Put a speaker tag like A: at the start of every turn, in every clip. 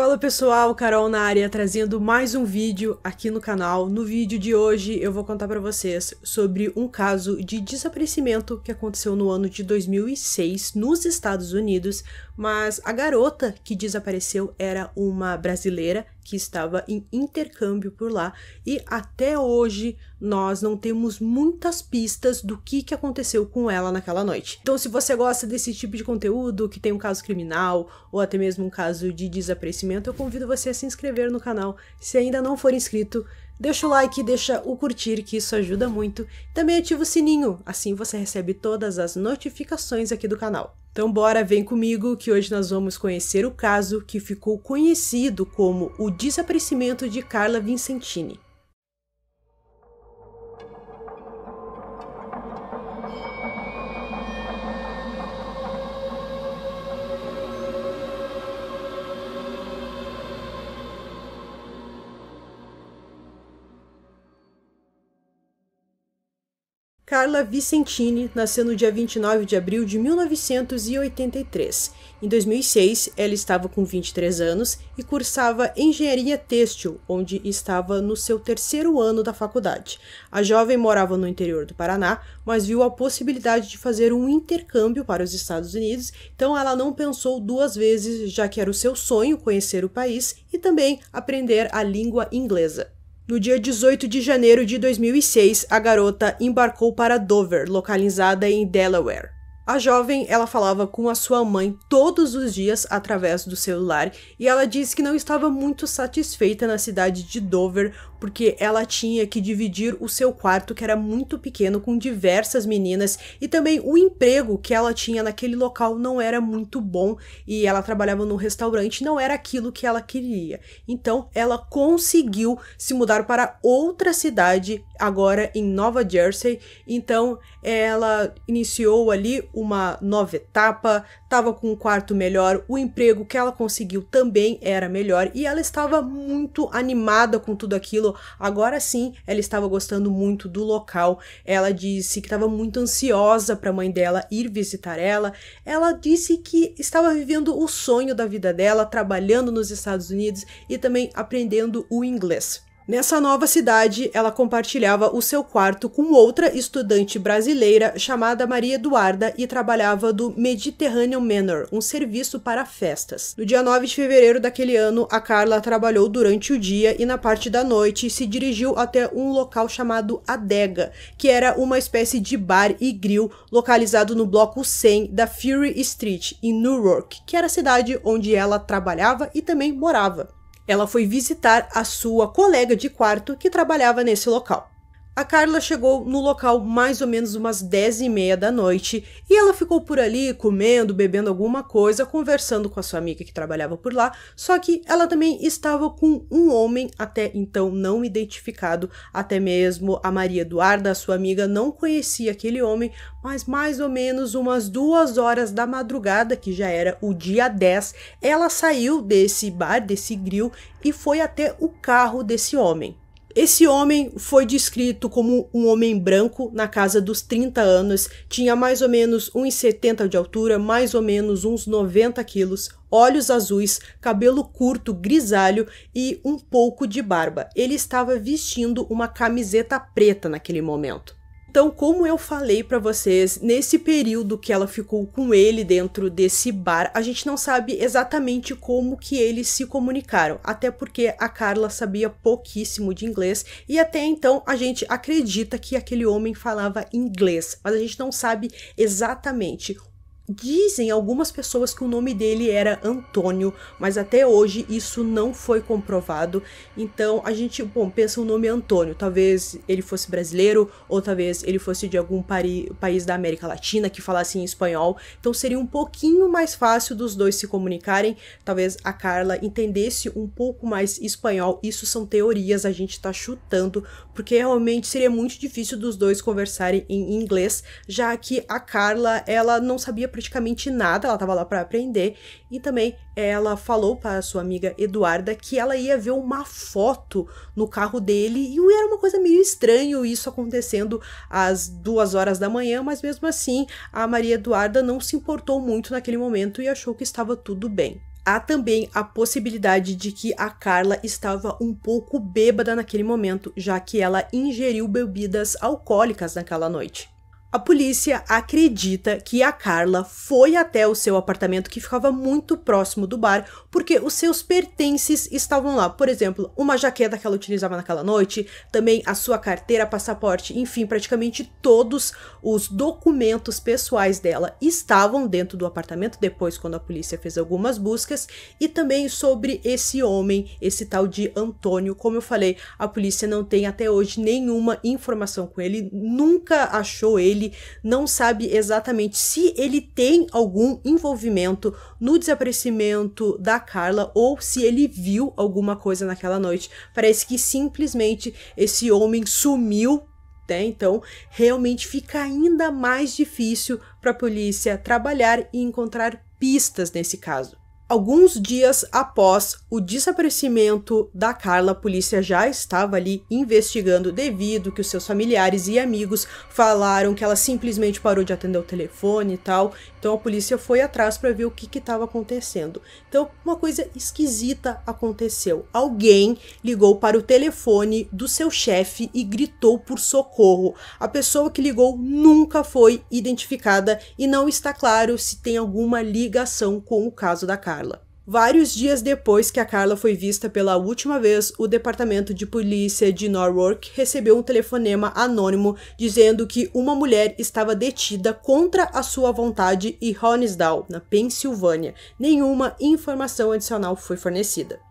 A: Fala pessoal, Carol na área trazendo mais um vídeo aqui no canal. No vídeo de hoje eu vou contar para vocês sobre um caso de desaparecimento que aconteceu no ano de 2006 nos Estados Unidos, mas a garota que desapareceu era uma brasileira que estava em intercâmbio por lá e até hoje nós não temos muitas pistas do que, que aconteceu com ela naquela noite. Então, se você gosta desse tipo de conteúdo, que tem um caso criminal ou até mesmo um caso de desaparecimento, eu convido você a se inscrever no canal. Se ainda não for inscrito, deixa o like, deixa o curtir, que isso ajuda muito. Também ativa o sininho, assim você recebe todas as notificações aqui do canal. Então bora, vem comigo que hoje nós vamos conhecer o caso que ficou conhecido como o desaparecimento de Carla Vincentini. Carla Vicentini nasceu no dia 29 de abril de 1983. Em 2006, ela estava com 23 anos e cursava engenharia têxtil, onde estava no seu terceiro ano da faculdade. A jovem morava no interior do Paraná, mas viu a possibilidade de fazer um intercâmbio para os Estados Unidos, então ela não pensou duas vezes, já que era o seu sonho conhecer o país e também aprender a língua inglesa. No dia 18 de janeiro de 2006, a garota embarcou para Dover, localizada em Delaware. A jovem, ela falava com a sua mãe todos os dias através do celular e ela disse que não estava muito satisfeita na cidade de Dover porque ela tinha que dividir o seu quarto, que era muito pequeno, com diversas meninas, e também o emprego que ela tinha naquele local não era muito bom e ela trabalhava num restaurante, não era aquilo que ela queria. Então, ela conseguiu se mudar para outra cidade, agora em Nova Jersey. Então, ela iniciou ali uma nova etapa, estava com um quarto melhor, o emprego que ela conseguiu também era melhor e ela estava muito animada com tudo aquilo Agora sim, ela estava gostando muito do local. Ela disse que estava muito ansiosa para a mãe dela ir visitar ela. Ela disse que estava vivendo o sonho da vida dela, trabalhando nos Estados Unidos e também aprendendo o inglês. Nessa nova cidade, ela compartilhava o seu quarto com outra estudante brasileira chamada Maria Eduarda e trabalhava do Mediterranean Manor, um serviço para festas. No dia 9 de fevereiro daquele ano, a Carla trabalhou durante o dia e na parte da noite se dirigiu até um local chamado Adega, que era uma espécie de bar e grill localizado no bloco 100 da Fury Street, em Newark, que era a cidade onde ela trabalhava e também morava ela foi visitar a sua colega de quarto que trabalhava nesse local. A Carla chegou no local mais ou menos umas 10 e meia da noite e ela ficou por ali comendo, bebendo alguma coisa, conversando com a sua amiga que trabalhava por lá. Só que ela também estava com um homem até então não identificado, até mesmo a Maria Eduarda, a sua amiga, não conhecia aquele homem, mas mais ou menos umas duas horas da madrugada, que já era o dia 10, ela saiu desse bar, desse grill e foi até o carro desse homem. Esse homem foi descrito como um homem branco na casa dos 30 anos, tinha mais ou menos 1,70 de altura, mais ou menos uns 90 quilos, olhos azuis, cabelo curto, grisalho e um pouco de barba. Ele estava vestindo uma camiseta preta naquele momento. Então, como eu falei para vocês, nesse período que ela ficou com ele dentro desse bar, a gente não sabe exatamente como que eles se comunicaram, até porque a Carla sabia pouquíssimo de inglês e até então a gente acredita que aquele homem falava inglês, mas a gente não sabe exatamente Dizem algumas pessoas que o nome dele era Antônio, mas até hoje isso não foi comprovado. Então a gente, bom, pensa o nome Antônio. Talvez ele fosse brasileiro, ou talvez ele fosse de algum país da América Latina que falasse em espanhol. Então seria um pouquinho mais fácil dos dois se comunicarem. Talvez a Carla entendesse um pouco mais espanhol. Isso são teorias, a gente tá chutando, porque realmente seria muito difícil dos dois conversarem em inglês, já que a Carla, ela não sabia praticamente nada, ela estava lá para aprender. E também ela falou para sua amiga Eduarda que ela ia ver uma foto no carro dele e era uma coisa meio estranho isso acontecendo às duas horas da manhã, mas mesmo assim a Maria Eduarda não se importou muito naquele momento e achou que estava tudo bem. há também a possibilidade de que a Carla estava um pouco bêbada naquele momento, já que ela ingeriu bebidas alcoólicas naquela noite. A polícia acredita que a Carla foi até o seu apartamento que ficava muito próximo do bar, porque os seus pertences estavam lá. Por exemplo, uma jaqueta que ela utilizava naquela noite, também a sua carteira, passaporte, enfim, praticamente todos os documentos pessoais dela estavam dentro do apartamento depois quando a polícia fez algumas buscas e também sobre esse homem, esse tal de Antônio, como eu falei, a polícia não tem até hoje nenhuma informação com ele, nunca achou ele ele não sabe exatamente se ele tem algum envolvimento no desaparecimento da Carla ou se ele viu alguma coisa naquela noite. Parece que simplesmente esse homem sumiu né? Então, realmente fica ainda mais difícil para a polícia trabalhar e encontrar pistas nesse caso. Alguns dias após o desaparecimento da Carla, a polícia já estava ali investigando devido que os seus familiares e amigos falaram que ela simplesmente parou de atender o telefone e tal. Então a polícia foi atrás para ver o que estava acontecendo. Então uma coisa esquisita aconteceu. Alguém ligou para o telefone do seu chefe e gritou por socorro. A pessoa que ligou nunca foi identificada e não está claro se tem alguma ligação com o caso da Carla. Vários dias depois que a Carla foi vista pela última vez, o departamento de polícia de Norwalk recebeu um telefonema anônimo dizendo que uma mulher estava detida contra a sua vontade em Honesdale, na Pensilvânia. Nenhuma informação adicional foi fornecida.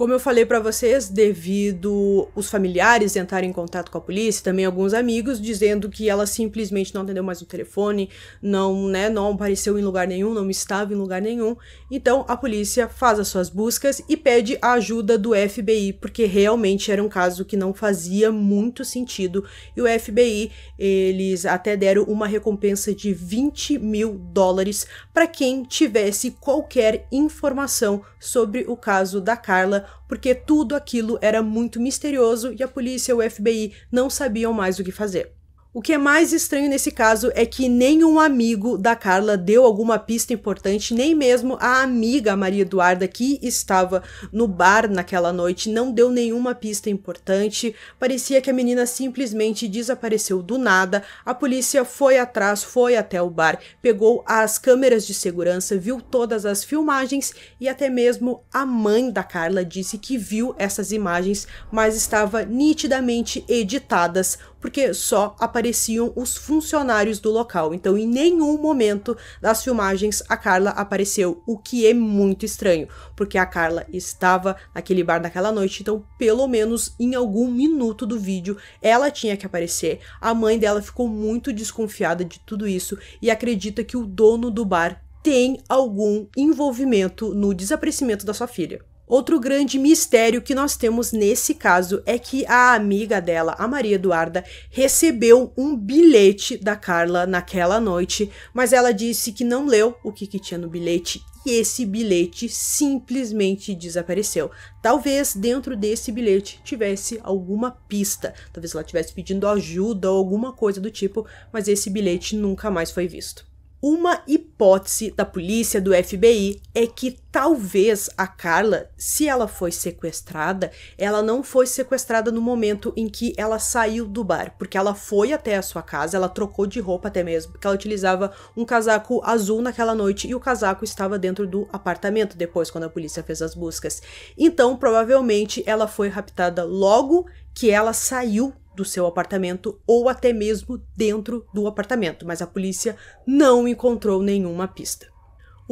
A: Como eu falei para vocês, devido os familiares entrarem em contato com a polícia, também alguns amigos dizendo que ela simplesmente não atendeu mais o telefone, não, né, não apareceu em lugar nenhum, não estava em lugar nenhum. Então a polícia faz as suas buscas e pede a ajuda do FBI, porque realmente era um caso que não fazia muito sentido. E o FBI, eles até deram uma recompensa de 20 mil dólares para quem tivesse qualquer informação sobre o caso da Carla porque tudo aquilo era muito misterioso e a polícia e o FBI não sabiam mais o que fazer. O que é mais estranho nesse caso é que nenhum amigo da Carla deu alguma pista importante, nem mesmo a amiga Maria Eduarda, que estava no bar naquela noite, não deu nenhuma pista importante. Parecia que a menina simplesmente desapareceu do nada. A polícia foi atrás, foi até o bar, pegou as câmeras de segurança, viu todas as filmagens e até mesmo a mãe da Carla disse que viu essas imagens, mas estava nitidamente editadas porque só apareciam os funcionários do local. Então, em nenhum momento das filmagens a Carla apareceu, o que é muito estranho, porque a Carla estava naquele bar naquela noite, então, pelo menos em algum minuto do vídeo, ela tinha que aparecer. A mãe dela ficou muito desconfiada de tudo isso e acredita que o dono do bar tem algum envolvimento no desaparecimento da sua filha. Outro grande mistério que nós temos nesse caso é que a amiga dela, a Maria Eduarda, recebeu um bilhete da Carla naquela noite, mas ela disse que não leu o que, que tinha no bilhete e esse bilhete simplesmente desapareceu. Talvez dentro desse bilhete tivesse alguma pista, talvez ela estivesse pedindo ajuda ou alguma coisa do tipo, mas esse bilhete nunca mais foi visto. Uma hipótese da polícia do FBI é que talvez a Carla, se ela foi sequestrada, ela não foi sequestrada no momento em que ela saiu do bar, porque ela foi até a sua casa, ela trocou de roupa até mesmo, porque ela utilizava um casaco azul naquela noite e o casaco estava dentro do apartamento depois quando a polícia fez as buscas. Então, provavelmente ela foi raptada logo que ela saiu do seu apartamento ou até mesmo dentro do apartamento, mas a polícia não encontrou nenhuma pista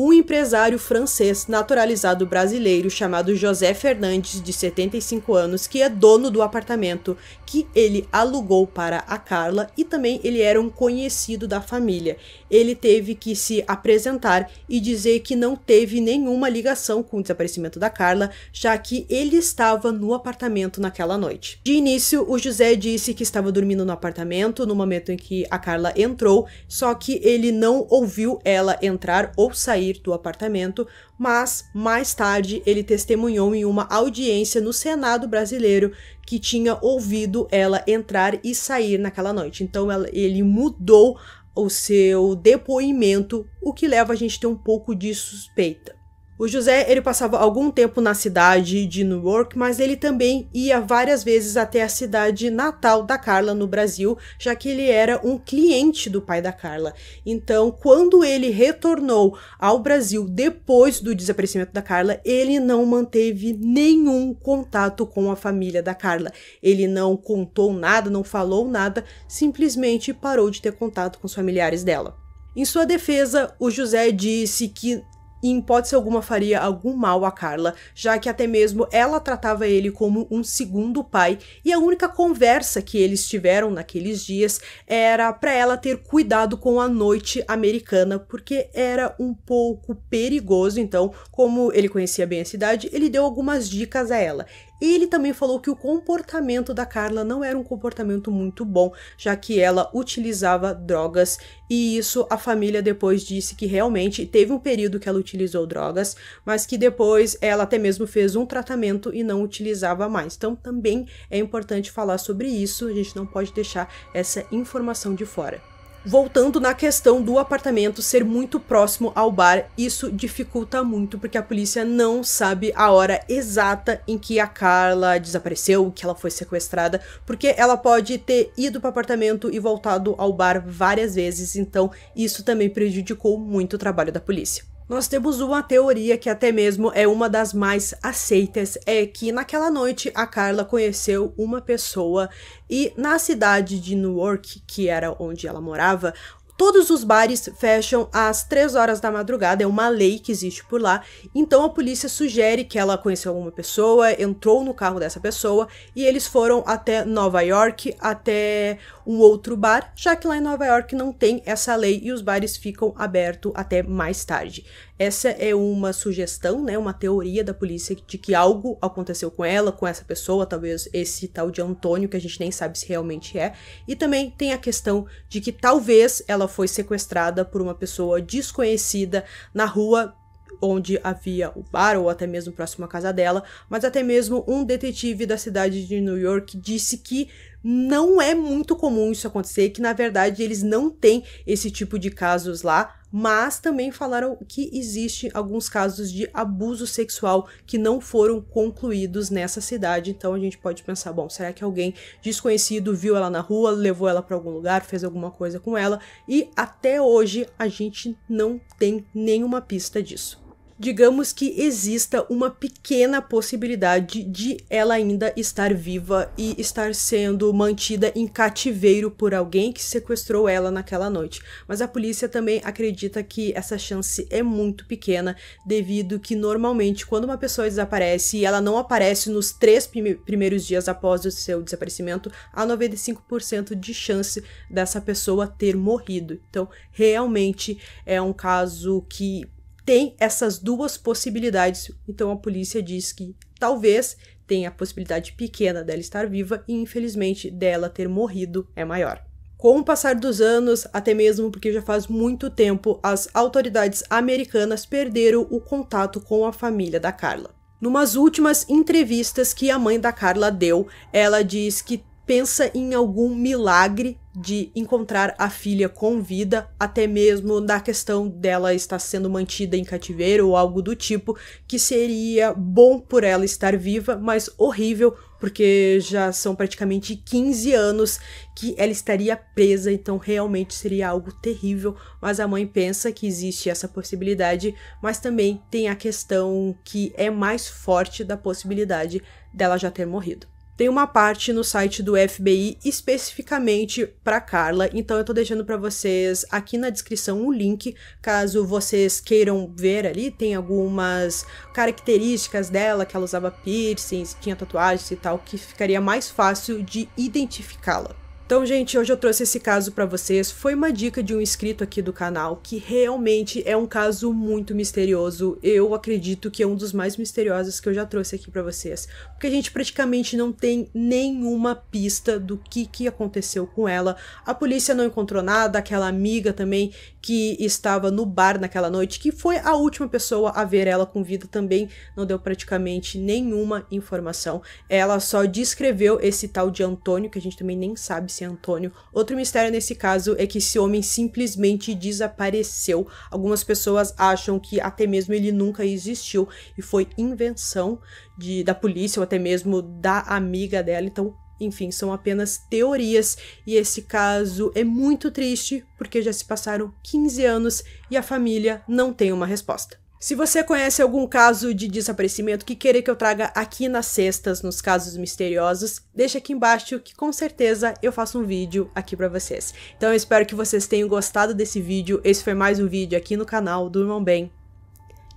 A: um empresário francês naturalizado brasileiro chamado José Fernandes, de 75 anos, que é dono do apartamento que ele alugou para a Carla e também ele era um conhecido da família. Ele teve que se apresentar e dizer que não teve nenhuma ligação com o desaparecimento da Carla, já que ele estava no apartamento naquela noite. De início, o José disse que estava dormindo no apartamento no momento em que a Carla entrou, só que ele não ouviu ela entrar ou sair sair do apartamento, mas mais tarde ele testemunhou em uma audiência no Senado brasileiro que tinha ouvido ela entrar e sair naquela noite. Então ela, ele mudou o seu depoimento, o que leva a gente a ter um pouco de suspeita. O José, ele passava algum tempo na cidade de Newark, mas ele também ia várias vezes até a cidade natal da Carla no Brasil, já que ele era um cliente do pai da Carla. Então, quando ele retornou ao Brasil depois do desaparecimento da Carla, ele não manteve nenhum contato com a família da Carla. Ele não contou nada, não falou nada, simplesmente parou de ter contato com os familiares dela. Em sua defesa, o José disse que em hipótese alguma faria algum mal a Carla, já que até mesmo ela tratava ele como um segundo pai, e a única conversa que eles tiveram naqueles dias era para ela ter cuidado com a noite americana, porque era um pouco perigoso, então, como ele conhecia bem a cidade, ele deu algumas dicas a ela. Ele também falou que o comportamento da Carla não era um comportamento muito bom, já que ela utilizava drogas, e isso a família depois disse que realmente teve um período que ela utilizou drogas, mas que depois ela até mesmo fez um tratamento e não utilizava mais. Então também é importante falar sobre isso, a gente não pode deixar essa informação de fora. Voltando na questão do apartamento ser muito próximo ao bar, isso dificulta muito porque a polícia não sabe a hora exata em que a Carla desapareceu, que ela foi sequestrada, porque ela pode ter ido para o apartamento e voltado ao bar várias vezes, então isso também prejudicou muito o trabalho da polícia. Nós temos uma teoria que até mesmo é uma das mais aceitas, é que naquela noite a Carla conheceu uma pessoa e na cidade de Newark, que era onde ela morava, Todos os bares fecham às 3 horas da madrugada, é uma lei que existe por lá. Então a polícia sugere que ela conheceu alguma pessoa, entrou no carro dessa pessoa e eles foram até Nova York, até um outro bar, já que lá em Nova York não tem essa lei e os bares ficam abertos até mais tarde. Essa é uma sugestão, né, uma teoria da polícia de que algo aconteceu com ela, com essa pessoa, talvez esse tal de Antônio, que a gente nem sabe se realmente é. E também tem a questão de que talvez ela foi sequestrada por uma pessoa desconhecida na rua onde havia o bar ou até mesmo próximo à casa dela, mas até mesmo um detetive da cidade de New York disse que não é muito comum isso acontecer, que na verdade eles não têm esse tipo de casos lá, mas também falaram que existe alguns casos de abuso sexual que não foram concluídos nessa cidade. Então a gente pode pensar, bom, será que alguém desconhecido viu ela na rua, levou ela para algum lugar, fez alguma coisa com ela? E até hoje a gente não tem nenhuma pista disso digamos que exista uma pequena possibilidade de ela ainda estar viva e estar sendo mantida em cativeiro por alguém que sequestrou ela naquela noite. Mas a polícia também acredita que essa chance é muito pequena, devido que normalmente quando uma pessoa desaparece e ela não aparece nos três primeiros dias após o seu desaparecimento, há 95% de chance dessa pessoa ter morrido. Então, realmente é um caso que tem essas duas possibilidades. Então a polícia diz que talvez tenha a possibilidade pequena dela estar viva e infelizmente dela ter morrido é maior. Com o passar dos anos, até mesmo porque já faz muito tempo, as autoridades americanas perderam o contato com a família da Carla. Numas últimas entrevistas que a mãe da Carla deu, ela diz que pensa em algum milagre de encontrar a filha com vida, até mesmo da questão dela estar sendo mantida em cativeiro ou algo do tipo, que seria bom por ela estar viva, mas horrível, porque já são praticamente 15 anos que ela estaria presa, então realmente seria algo terrível. Mas a mãe pensa que existe essa possibilidade, mas também tem a questão que é mais forte da possibilidade dela já ter morrido tem uma parte no site do FBI especificamente para Carla, então eu tô deixando para vocês aqui na descrição um link, caso vocês queiram ver ali, tem algumas características dela, que ela usava piercings, tinha tatuagens e tal, que ficaria mais fácil de identificá-la. Então, gente, hoje eu trouxe esse caso para vocês. Foi uma dica de um inscrito aqui do canal que realmente é um caso muito misterioso. Eu acredito que é um dos mais misteriosos que eu já trouxe aqui para vocês, porque a gente praticamente não tem nenhuma pista do que que aconteceu com ela. A polícia não encontrou nada, aquela amiga também que estava no bar naquela noite, que foi a última pessoa a ver ela com vida também, não deu praticamente nenhuma informação. Ela só descreveu esse tal de Antônio, que a gente também nem sabe esse Antônio. Outro mistério nesse caso é que esse homem simplesmente desapareceu. Algumas pessoas acham que até mesmo ele nunca existiu e foi invenção de, da polícia ou até mesmo da amiga dela. Então, enfim, são apenas teorias e esse caso é muito triste porque já se passaram 15 anos e a família não tem uma resposta. Se você conhece algum caso de desaparecimento que queira que eu traga aqui nas cestas, nos casos misteriosos, deixa aqui embaixo que com certeza eu faço um vídeo aqui para vocês. Então eu espero que vocês tenham gostado desse vídeo. Esse foi mais um vídeo aqui no canal. Durmam bem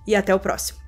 A: e até o próximo.